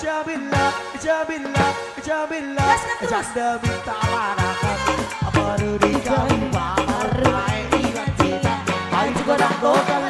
Jabila, Jabila, Jabila, Janda minta marahkan Baru dikali, baru main, ingat kita Ayo juga nak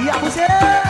Iya musik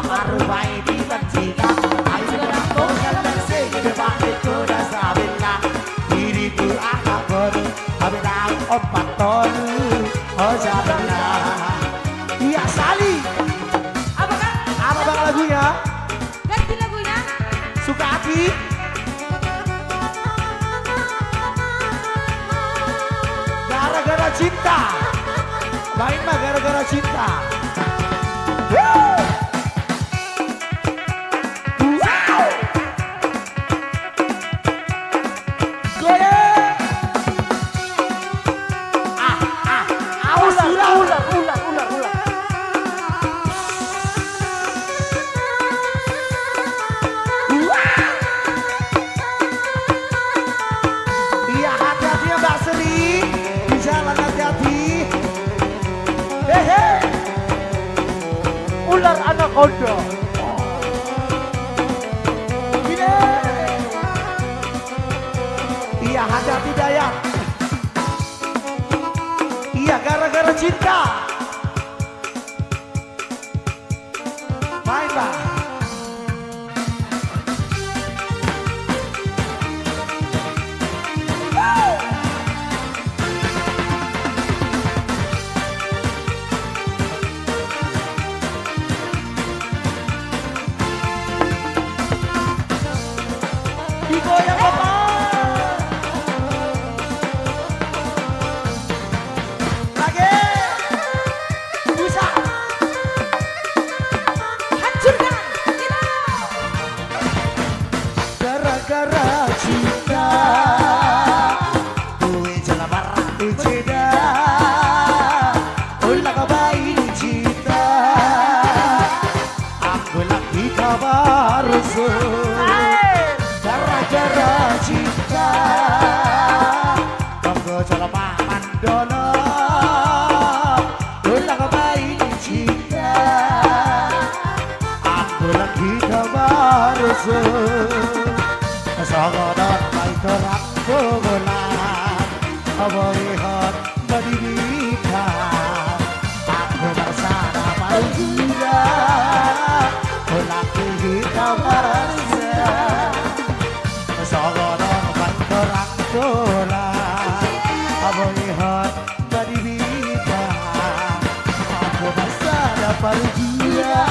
lagi. Gara-gara cinta. Main mah gara-gara cinta. Woo! Odo. Iya hati-hati Iya gara-gara cinta. রাখো সগদত পাইত রাখো গোলাপ অবহেহত বড়ি মিঠা আখো বাসারা পাউজিরা গোলাপি হিতা বারসা সগদত পাইত রাখো গোলাপ অবহেহত বড়ি মিঠা আখো বাসারা পাউজিরা